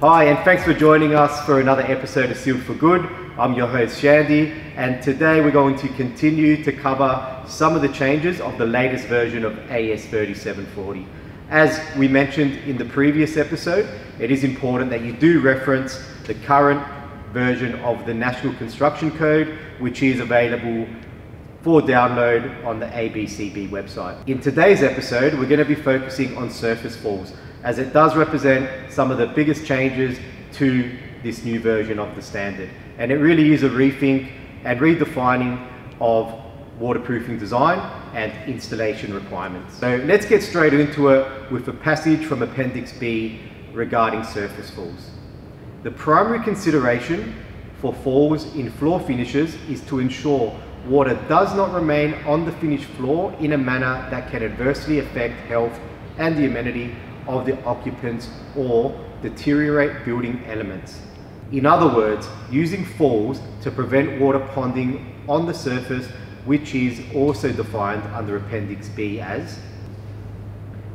Hi, and thanks for joining us for another episode of Sealed for Good. I'm your host Shandy, and today we're going to continue to cover some of the changes of the latest version of AS3740. As we mentioned in the previous episode, it is important that you do reference the current version of the National Construction Code, which is available for download on the ABCB website. In today's episode, we're going to be focusing on surface falls, as it does represent some of the biggest changes to this new version of the standard. And it really is a rethink and redefining of waterproofing design and installation requirements. So let's get straight into it with a passage from Appendix B regarding surface falls. The primary consideration for falls in floor finishes is to ensure water does not remain on the finished floor in a manner that can adversely affect health and the amenity of the occupants or deteriorate building elements. In other words, using falls to prevent water ponding on the surface, which is also defined under Appendix B as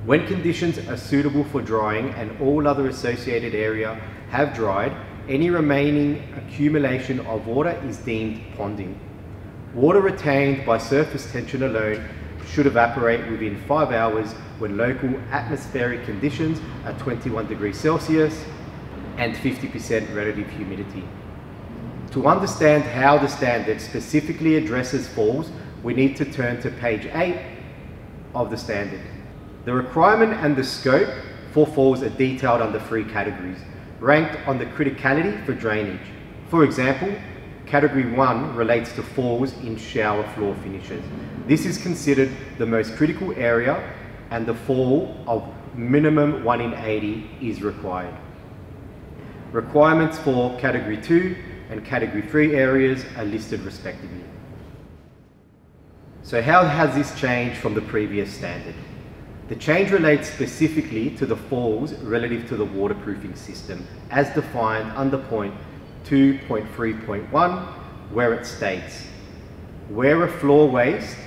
when conditions are suitable for drying and all other associated area have dried, any remaining accumulation of water is deemed ponding. Water retained by surface tension alone should evaporate within 5 hours when local atmospheric conditions are 21 degrees Celsius and 50% relative humidity. To understand how the standard specifically addresses falls, we need to turn to page 8 of the standard. The requirement and the scope for falls are detailed under three categories, ranked on the criticality for drainage. For example, Category 1 relates to falls in shower floor finishes. This is considered the most critical area and the fall of minimum 1 in 80 is required. Requirements for Category 2 and Category 3 areas are listed respectively. So how has this changed from the previous standard? The change relates specifically to the falls relative to the waterproofing system as defined under point 2.3.1 where it states, where a floor waste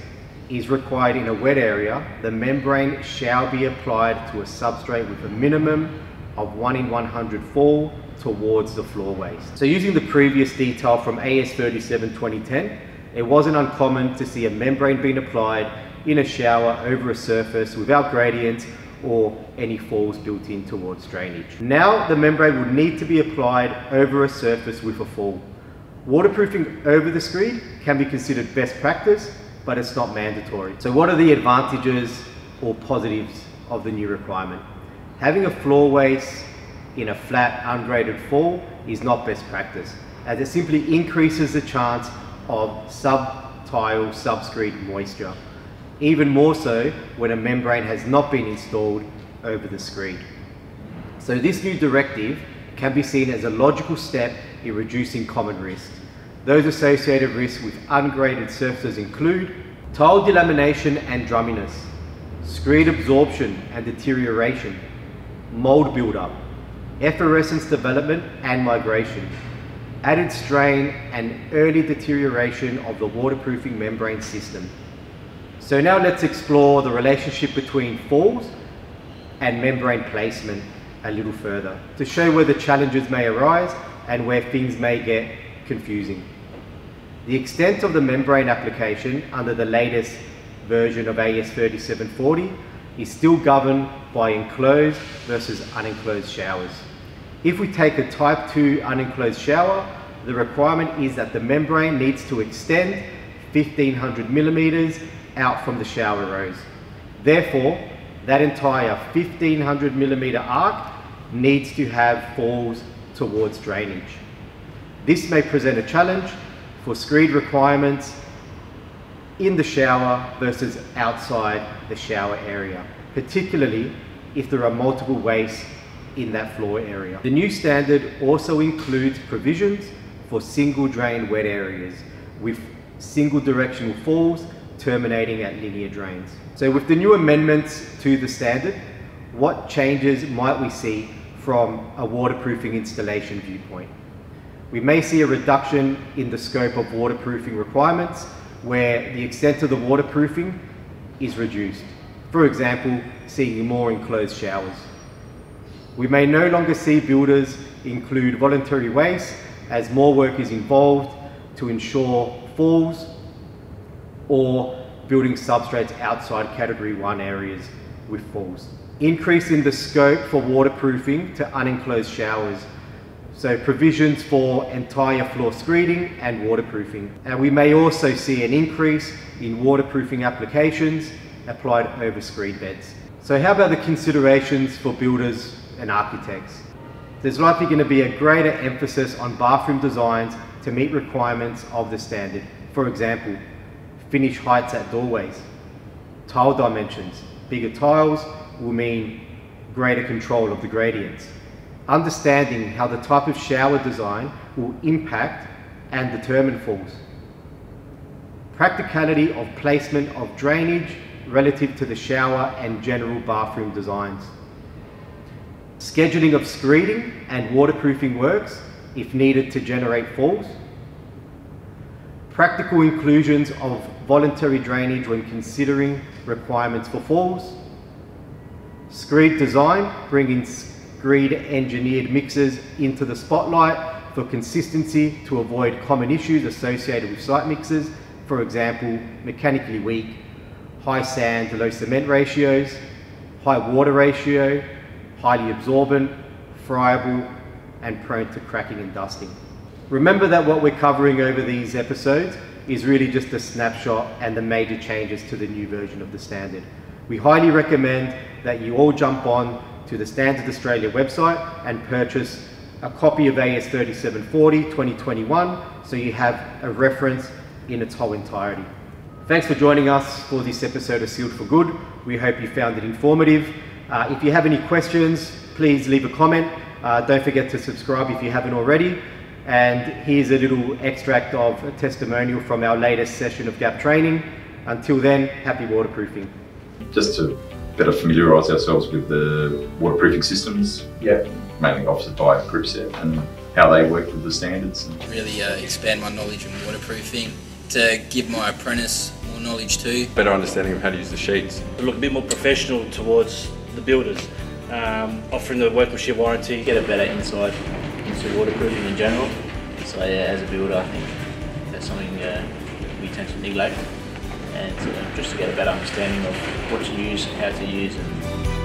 is required in a wet area, the membrane shall be applied to a substrate with a minimum of 1 in 100 fall towards the floor waste. So using the previous detail from AS37 2010, it wasn't uncommon to see a membrane being applied in a shower over a surface without gradients or any falls built in towards drainage. Now the membrane will need to be applied over a surface with a fall. Waterproofing over the screed can be considered best practice, but it's not mandatory. So what are the advantages or positives of the new requirement? Having a floor waste in a flat, ungraded fall is not best practice, as it simply increases the chance of sub-tile, sub-screed moisture even more so when a membrane has not been installed over the screed. So this new directive can be seen as a logical step in reducing common risks. Those associated risks with ungraded surfaces include tile delamination and drumminess, screed absorption and deterioration, mold buildup, efflorescence development and migration, added strain and early deterioration of the waterproofing membrane system, so now let's explore the relationship between falls and membrane placement a little further to show where the challenges may arise and where things may get confusing. The extent of the membrane application under the latest version of AS3740 is still governed by enclosed versus unenclosed showers. If we take a type 2 unenclosed shower, the requirement is that the membrane needs to extend 1500 millimeters out from the shower rose. Therefore, that entire 1500 millimeter arc needs to have falls towards drainage. This may present a challenge for screed requirements in the shower versus outside the shower area, particularly if there are multiple wastes in that floor area. The new standard also includes provisions for single drain wet areas with single directional falls terminating at linear drains. So with the new amendments to the standard, what changes might we see from a waterproofing installation viewpoint? We may see a reduction in the scope of waterproofing requirements where the extent of the waterproofing is reduced. For example, seeing more enclosed showers. We may no longer see builders include voluntary waste as more work is involved to ensure falls or building substrates outside category one areas with falls. Increasing the scope for waterproofing to unenclosed showers. So provisions for entire floor screeding and waterproofing. And we may also see an increase in waterproofing applications applied over screed beds. So how about the considerations for builders and architects? There's likely going to be a greater emphasis on bathroom designs to meet requirements of the standard. For example, finish heights at doorways, tile dimensions. Bigger tiles will mean greater control of the gradients. Understanding how the type of shower design will impact and determine falls. Practicality of placement of drainage relative to the shower and general bathroom designs. Scheduling of screeding and waterproofing works if needed to generate falls. Practical inclusions of voluntary drainage when considering requirements for falls. Screed design, bringing screed engineered mixes into the spotlight for consistency to avoid common issues associated with site mixes, for example, mechanically weak, high sand to low cement ratios, high water ratio, highly absorbent, friable, and prone to cracking and dusting. Remember that what we're covering over these episodes is really just a snapshot and the major changes to the new version of the standard. We highly recommend that you all jump on to the Standards Australia website and purchase a copy of AS 3740 2021 so you have a reference in its whole entirety. Thanks for joining us for this episode of Sealed for Good. We hope you found it informative. Uh, if you have any questions, please leave a comment. Uh, don't forget to subscribe if you haven't already. And here's a little extract of a testimonial from our latest session of GAPP training. Until then, happy waterproofing. Just to better familiarise ourselves with the waterproofing systems, Yeah. mainly offered by Gripset and how they work with the standards. really uh, expand my knowledge in waterproofing, to give my apprentice more knowledge too. better understanding of how to use the sheets. look a bit more professional towards the builders, um, offering the workmanship warranty. get a better insight into waterproofing in general. So yeah, as a builder, I think that's something uh, we tend to neglect, and uh, just to get a better understanding of what to use, how to use, and